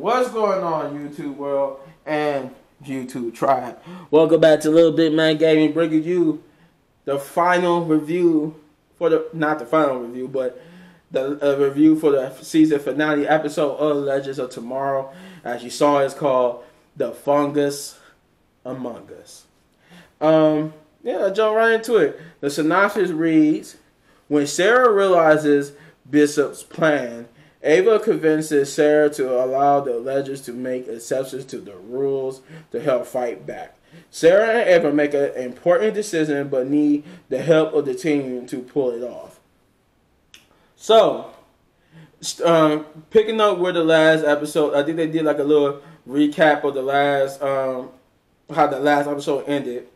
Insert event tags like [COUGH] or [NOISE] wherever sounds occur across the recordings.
What's going on, YouTube world and YouTube tribe? Welcome back to Little Big Man Gaming, bringing you the final review for the not the final review, but the uh, review for the season finale episode of Legends of Tomorrow. As you saw, it's called "The Fungus Among Us." Um, yeah, I'll jump right into it. The synopsis reads: When Sara realizes Bishop's plan Ava convinces Sara to allow the Legends to make exceptions to the rules to help fight back. Sara and Ava make an important decision but need the help of the team to pull it off. So, um, picking up where the last episode, I think they did like a little recap of the last, um, how the last episode ended.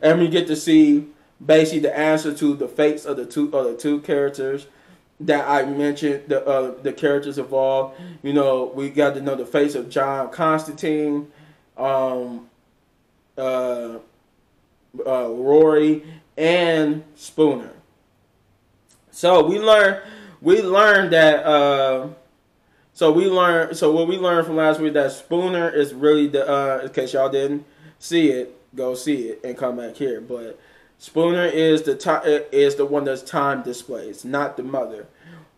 And we get to see basically the answer to the fates of the two of the two characters that I mentioned, the uh, the characters involved. You know, we got to know the face of John Constantine, um, uh, uh, Rory, and Spooner. So we learned we learned that. Uh, so we learned. So what we learned from last week that Spooner is really the. Uh, in case y'all didn't see it, go see it and come back here. But Spooner is the time uh, is the one that's time displays, not the mother.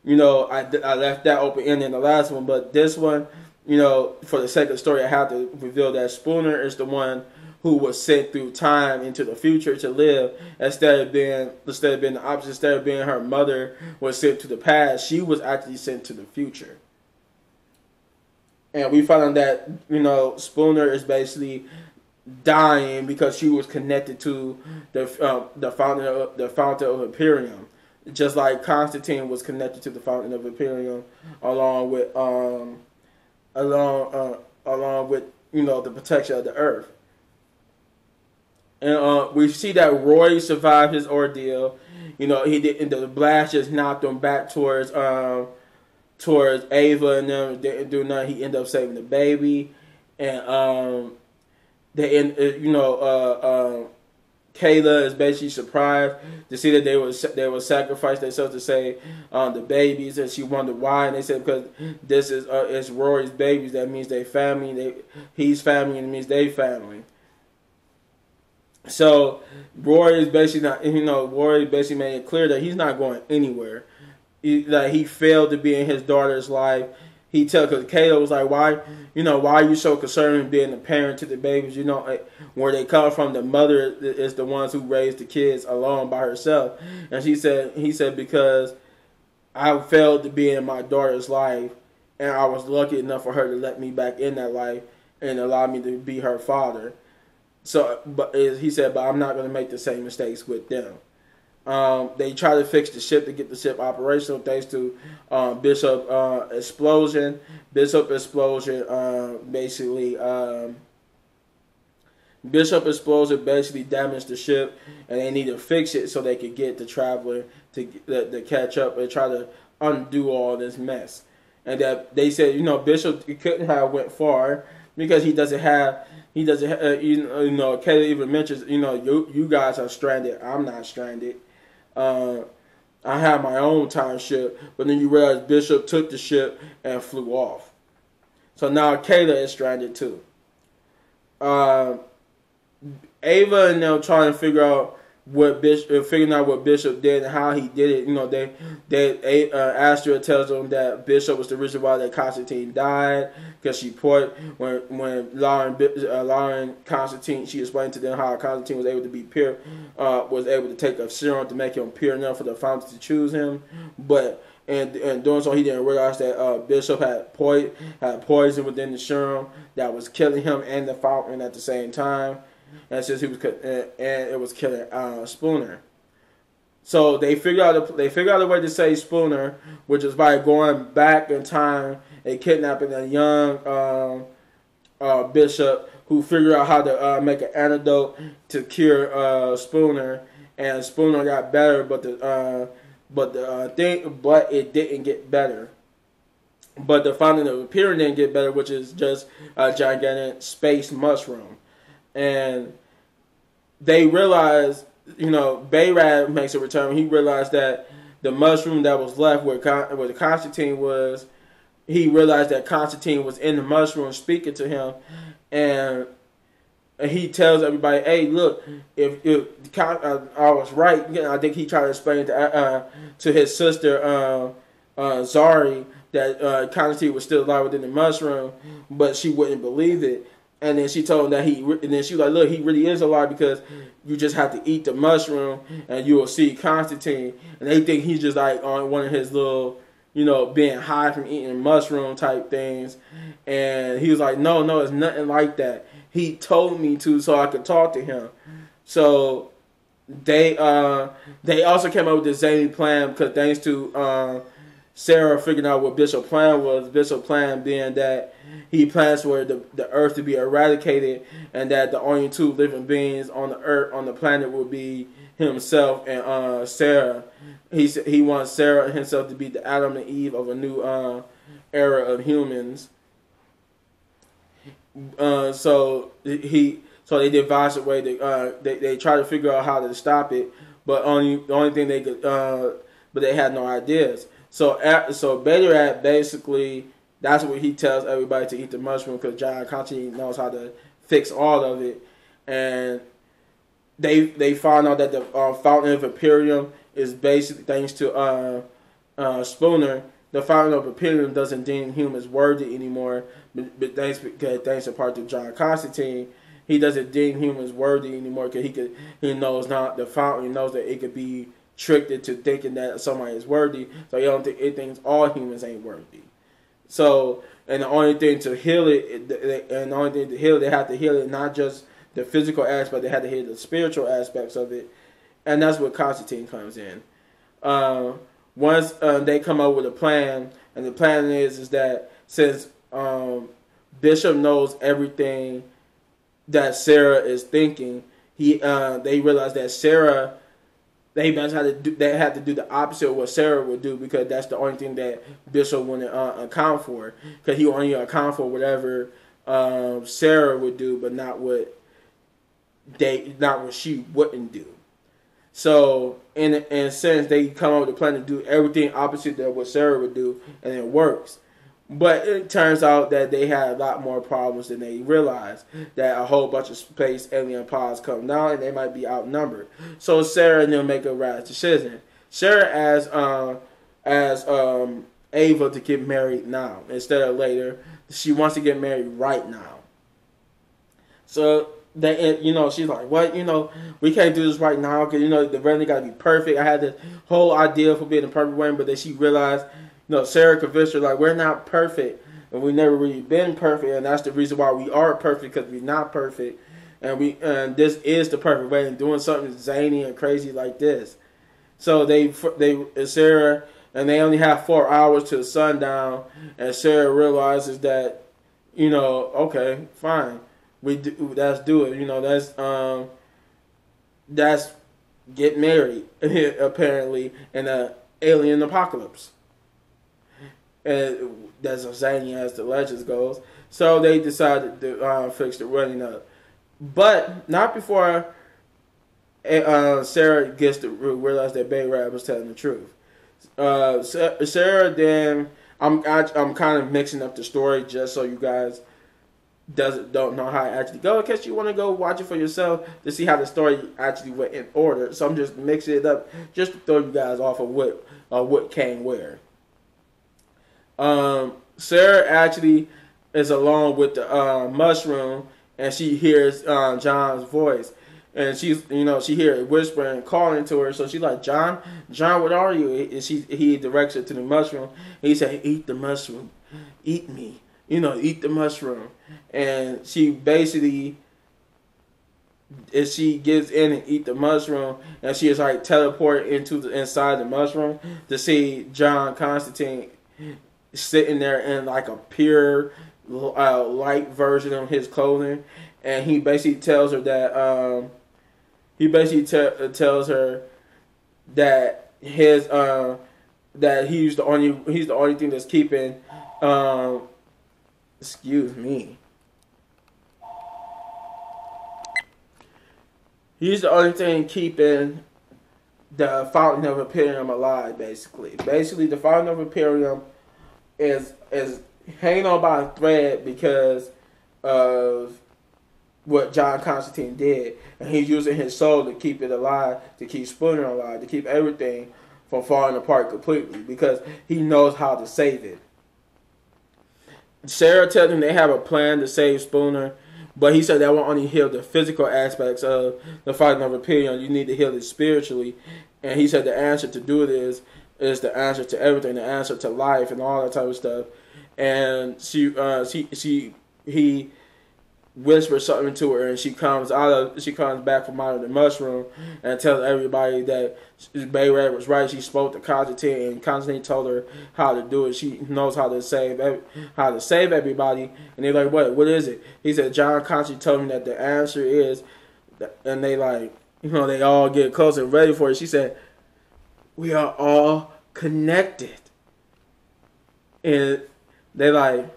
You know, I, I left that open ended in the last one, but this one, you know, for the sake of the story, I have to reveal that Spooner is the one who was sent through time into the future to live instead of being instead of being the opposite, instead of being her mother was sent to the past, she was actually sent to the future. And we found that, you know, Spooner is basically dying because she was connected to the uh, the fountain of, the fountain of Imperium, just like Constantine was connected to the fountain of Imperium, along with um, along uh, along with you know the protection of the Earth. And uh, we see that Roy survived his ordeal. You know, he did. The blast just knocked him back towards um, towards Ava, and then didn't do nothing. He ended up saving the baby, and um, they uh, you know uh, uh, Kayla is basically surprised to see that they were they were sacrifice themselves to save um, the babies, and she wondered why. And they said because this is uh, it's Rory's babies, that means they family. They he's family, and it means they family. So Rory is basically not you know Rory basically made it clear that he's not going anywhere. He, that he failed to be in his daughter's life he tell because Kato was like, why, mm-hmm. you know, why are you so concerned in being a parent to the babies? You know, where they come from, the mother is the ones who raised the kids alone by herself. And she said, he said, because I failed to be in my daughter's life, and I was lucky enough for her to let me back in that life and allow me to be her father. So, but he said, but I'm not going to make the same mistakes with them. Um, they try to fix the ship to get the ship operational thanks to um, Bishop uh, Explosion. Bishop Explosion uh, basically um, Bishop Explosion basically damaged the ship, and they need to fix it so they could get the traveler to, to, catch up and try to undo all this mess. And that they said, you know, Bishop couldn't have went far because he doesn't have he doesn't uh, you, you know Kelly even mentions you know you you guys are stranded I'm not stranded uh, I had my own time ship, but then you realize Bishop took the ship and flew off. So now Kayla is stranded too. Uh, Ava and them trying to figure out what Bishop, uh, figuring out what Bishop did and how he did it. You know, they they uh, Astra tells them that Bishop was the reason why that Constantine died because she put when when Lauren uh, Lauren Constantine she explained to them how Constantine was able to be pure, uh, was able to take a serum to make him pure enough for the fountain to choose him, but. And, and doing so, he didn't realize that uh, Bishop had, po- had poison within the serum that was killing him and the fountain at the same time and since he was and it was killing uh, Spooner. So they figured out a, they figured out a way to save Spooner, which is by going back in time and kidnapping a young um, uh, bishop who figured out how to uh, make an antidote to cure uh, Spooner, and Spooner got better, but the uh, but the thing but it didn't get better. But the finding of Imperium didn't get better, which is just a gigantic space mushroom and they realized, you know, Behrad makes a return. He realized that the mushroom that was left where where the Constantine was he realized that Constantine was in the mushroom speaking to him, and and he tells everybody, "Hey, look, if, if uh, I was right, I think he tried to explain to uh, to his sister uh, uh, Zari that uh, Constantine was still alive within the mushroom, but she wouldn't believe it. And then she told him that he, and then she was like, "Look, he really is alive because you just have to eat the mushroom, and you will see Constantine." And they think he's just like on one of his little, you know, being high from eating mushroom type things. And he was like, "No, no, it's nothing like that." He told me to so I could talk to him. So they uh they also came up with this zany plan because thanks to uh, Sara figuring out what Bishop plan was. Bishop plan being that he plans for the, the earth to be eradicated and that the only two living beings on the earth on the planet will be himself and uh, Sara. He he wants Sara himself to be the Adam and Eve of a new uh, era of humans. Uh, so he so they devise a way to uh, they they try to figure out how to stop it, but only the only thing they could uh, but they had no ideas. So so Behrad basically that's what he tells everybody to eat the mushroom because John Constantine knows how to fix all of it, and they they found out that the uh, fountain of Imperium is basically thanks to uh, uh, Spooner. The fountain of Imperium doesn't deem humans worthy anymore, but, but thanks because thanks in part to John Constantine, he doesn't deem humans worthy anymore because he could he knows not the fountain knows that it could be tricked into thinking that somebody is worthy. So you don't think it thinks all humans ain't worthy. So and the only thing to heal it, and the only thing to heal, it, they have to heal it not just the physical aspect, they have to heal the spiritual aspects of it, and that's where Constantine comes in. Uh, once uh, they come up with a plan, and the plan is is that since um, Bishop knows everything that Sara is thinking, he uh, they realize that Sara they had to do they had to do the opposite of what Sara would do because that's the only thing that Bishop wouldn't uh, account for because he only account for whatever um, Sara would do, but not what they not what she wouldn't do. So in in a sense, they come up with a plan to do everything opposite of what Sara would do, and it works. But it turns out that they had a lot more problems than they realized. That a whole bunch of space alien pods come down and they might be outnumbered. So Sara and them make a rash decision. Sara as um as um Ava to get married now instead of later. She wants to get married right now. So they, you know, she's like, "What? You know, we can't do this right now because you know the wedding got to be perfect." I had this whole idea for being a perfect wedding, but then she realized you know, Sara her like we're not perfect and we never really been perfect, and that's the reason why we are perfect because we're not perfect, and we and this is the perfect way of doing something zany and crazy like this. So they they Sara and they only have four hours till sundown, and Sara realizes that you know okay fine. We do let's do it you know that's um that's get married [LAUGHS] apparently in a alien apocalypse and that's zany as the legends goes. So they decided to uh, fix the running up, but not before uh, Sara gets to realize that Behrad was telling the truth. Uh, Sara then I'm I, am i am kind of mixing up the story just so you guys doesn't don't know how it actually go in case you want to go watch it for yourself to see how the story actually went in order. So I'm just mixing it up just to throw you guys off of what uh, what came where. Um, Sara actually is along with the uh, mushroom, and she hears uh, John's voice, and she's you know she hears whispering, calling to her. So she's like, "John, John, what are you?" And she he directs her to the mushroom. He said, "Eat the mushroom, eat me." You know, eat the mushroom, and she basically if she gets in and eat the mushroom and she is like teleport into the inside the mushroom to see John Constantine sitting there in like a pure uh, light version of his clothing, and he basically tells her that um, he basically te- tells her that his uh, that he's the only he's the only thing that's keeping um, excuse me. He's the only thing keeping the fountain of Imperium alive basically. Basically the fountain of Imperium is is hanging on by a thread because of what John Constantine did, and he's using his soul to keep it alive, to keep Spooner alive, to keep everything from falling apart completely because he knows how to save it. Sara tells him they have a plan to save Spooner, but he said that will only heal the physical aspects of the fighting of Hyperion. You need to heal it spiritually, and he said the answer to do it is is the answer to everything, the answer to life and all that type of stuff. And she, uh, she, she, he whispers something to her, and she comes out of, she comes back from out of the mushroom and tells everybody that Behrad was right. She spoke to Constantine, and Constantine told her how to do it. She knows how to save, how to save everybody. And they're like, "What? What is it?" He said, "John Constantine told me that the answer is," and they like, you know, they all get close and ready for it. She said, "We are all connected," and they like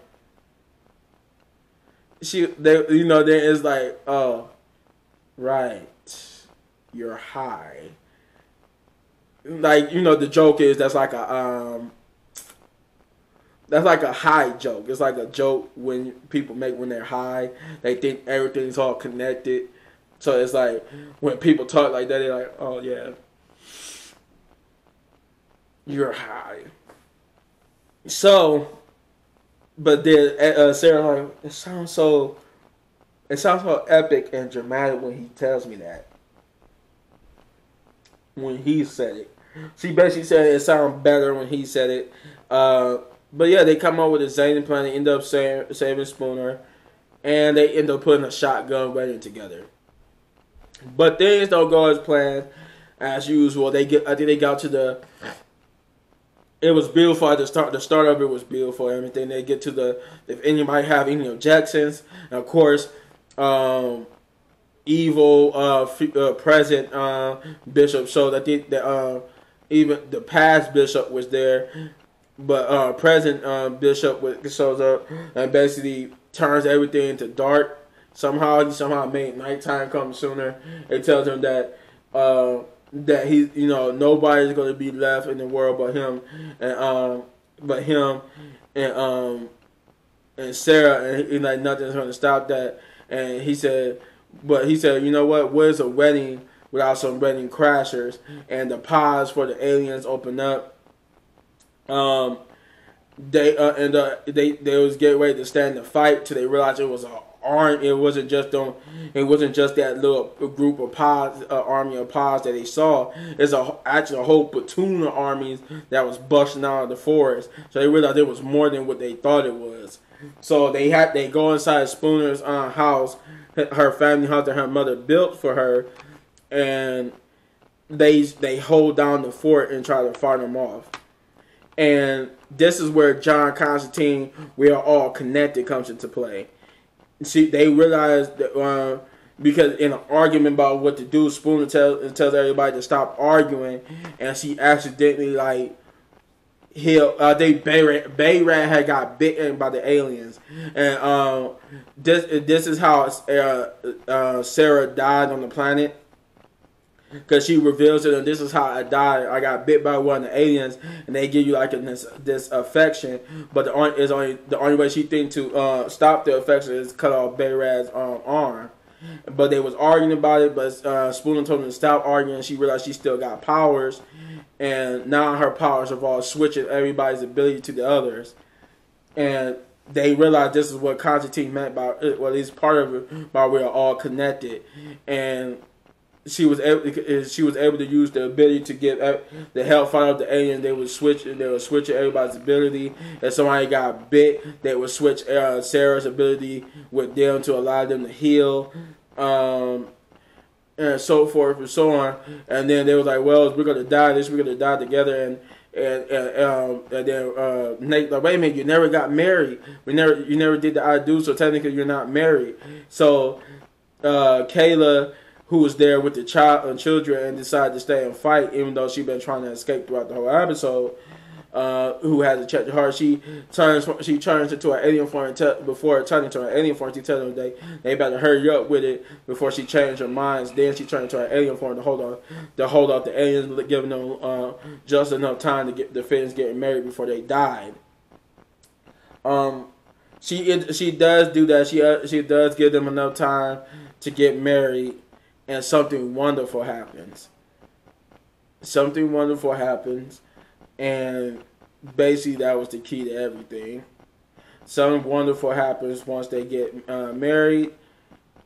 she they you know there is like oh right you're high. Like you know the joke is that's like a um that's like a high joke. It's like a joke when people make when they're high they think everything's all connected. So it's like when people talk like that they're like oh yeah you're high so but then uh, uh, Sara like, it sounds so, it sounds so epic and dramatic when he tells me that. When he said it, she basically said it sounds better when he said it. Uh, but yeah, they come up with a zany plan. They end up saving, saving Spooner, and they end up putting a shotgun wedding together. But things don't go as planned, as usual. They get, I think they got to the it was beautiful at the start. The start of it was beautiful. Everything they get to the if anybody have any objections, and of course, um, evil uh, f- uh, present uh, bishop showed that the, the uh, even the past bishop was there, but uh, present uh, bishop shows up and basically turns everything into dark. Somehow he somehow made nighttime come sooner. It tells him that. That he, you know, nobody's going to be left in the world but him, and um, but him, and um, and Sara, and, and like nothing's going to stop that. And he said, but he said, you know what? Where's a wedding without some wedding crashers? And the pods for the aliens open up. Um, they uh, and uh, they they was getting ready to stand the fight till they realized it was a arm. It wasn't just them. It wasn't just that little group of pods, uh, army of pods that they saw. It's a actually a whole platoon of armies that was busting out of the forest. So they realized it was more than what they thought it was. So they had they go inside Spooner's uh, house, her family house that her mother built for her, and they they hold down the fort and try to fight them off. And this is where John Constantine, we are all connected, comes into play she they realized that uh, because in an argument about what to do, Spooner tells tells everybody to stop arguing, and she accidentally like he uh, they Behrad, Behrad had got bitten by the aliens, and um, this this is how uh, uh, Sara died on the planet. Cause she reveals it, and this is how I died. I got bit by one of the aliens, and they give you like this this affection. But the only is only the only way she think to uh, stop the affection is cut off Behrad's um, arm. But they was arguing about it, but uh, Spooner told them to stop arguing. She realized she still got powers, and now her powers have all switching everybody's ability to the others, and they realized this is what Constantine meant by well, at least part of it by we're all connected, and she was able she was able to use the ability to get the help fight out the alien. They would switch and they would switch everybody's ability. If somebody got bit, they would switch uh, Sara's ability with them to allow them to heal. Um, and so forth and so on. And then they was like, "Well, we're gonna die. This we're gonna die together." And and, and, um, and then uh, Nate like, "Wait a minute, you never got married. We never you never did the I do. So technically, you're not married." So uh, Kayla who was there with the child and children and decided to stay and fight, even though she'd been trying to escape throughout the whole episode. Uh, who has a check to her? She turns she turns into an alien form te- before turning to an alien form, she tells them they they better hurry up with it before she changed her minds. Then she turns into an alien form to hold on to hold off the aliens, giving them uh, just enough time to get the fans getting married before they died. Um, she she does do that. She uh, she does give them enough time to get married, and something wonderful happens. Something wonderful happens, and basically that was the key to everything. Something wonderful happens once they get uh, married,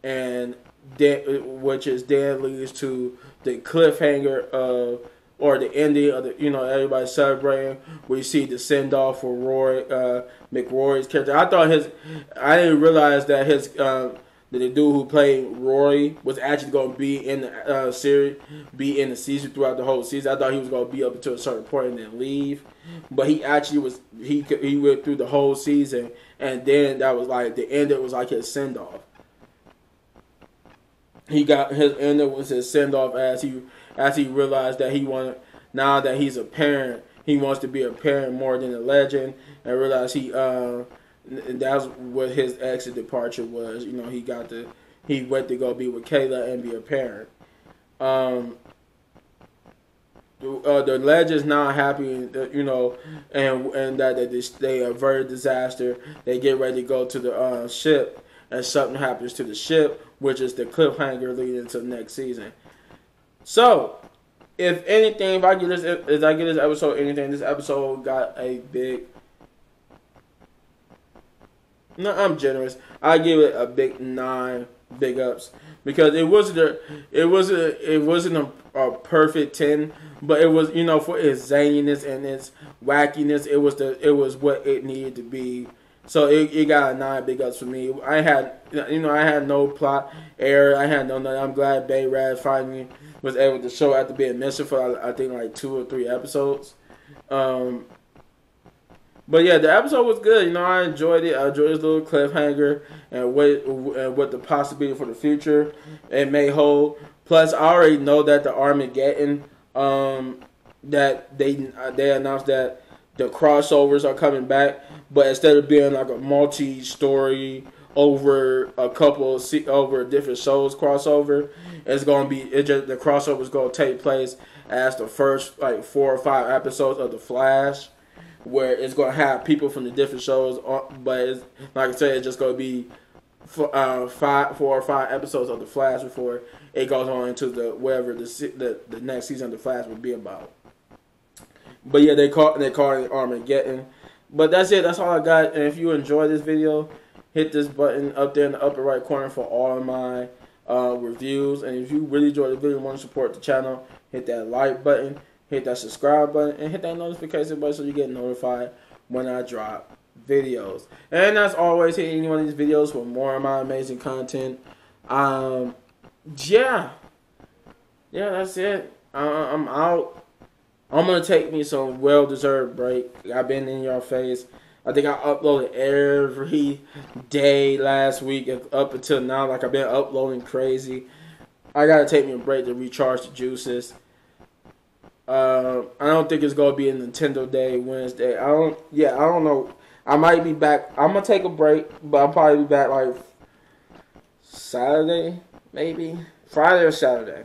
and then, which is then leads to the cliffhanger of or the ending of the you know everybody celebrating. We see the send off for Roy uh, Mick Rory's character. I thought his I didn't realize that his uh, that the dude who played Rory was actually going to be in the uh, series, be in the season throughout the whole season. I thought he was going to be up until a certain point and then leave, but he actually was. He he went through the whole season, and then that was like the end. It was like his send off. He got his end. It was his send off as he as he realized that he wanted now that he's a parent, he wants to be a parent more than a legend, and realize he uh, that's what his exit departure was. You know, he got to he went to go be with Kayla and be a parent. Um, uh, the legend's not happy, you know, and and that they, they avert disaster. They get ready to go to the uh, ship, and something happens to the ship, which is the cliffhanger leading to next season. So, if anything, if I get this, if I get this episode, anything, this episode got a big. No, I'm generous. I give it a big nine, big ups, because it wasn't a, it wasn't, a, it wasn't a, a perfect ten, but it was, you know, for its zaniness and its wackiness, it was the, it was what it needed to be so it, it got a nine big ups for me. I had you know I had no plot error. I had no nothing. I'm glad Behrad finally was able to show after being missing for I think like two or three episodes. Um, but yeah, the episode was good. You know, I enjoyed it. I enjoyed this little cliffhanger and what and what the possibility for the future it may hold. Plus, I already know that the Armageddon um, that they they announced that the crossovers are coming back, but instead of being like a multi-story over a couple over different shows crossover, it's gonna be it just the crossover is gonna take place as the first like four or five episodes of the Flash, where it's gonna have people from the different shows, but it's, like I said, it's just gonna be uh, five, four or five episodes of the Flash before it goes on into the whatever the the, the next season of the Flash would be about. But yeah, they call they call it Armageddon. But that's it. That's all I got. And if you enjoy this video, hit this button up there in the upper right corner for all of my uh, reviews. And if you really enjoyed the video and want to support the channel, hit that like button, hit that subscribe button, and hit that notification button so you get notified when I drop videos. And as always, hit any one of these videos for more of my amazing content. Um, yeah. Yeah, that's it. Uh, I'm out. I'm gonna take me some well deserved break. I've been in your face. I think I uploaded every day last week up until now. Like I've been uploading crazy. I gotta take me a break to recharge the juices. Uh, I don't think it's gonna be a Nintendo Day Wednesday. I don't. Yeah, I don't know. I might be back. I'm gonna take a break, but I'll probably be back like Saturday, maybe Friday or Saturday.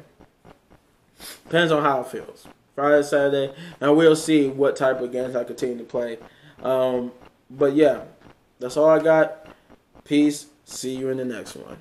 Depends on how it feels. Friday, Saturday, and we'll see what type of games I continue to play. Um, but yeah, that's all I got. Peace. See you in the next one.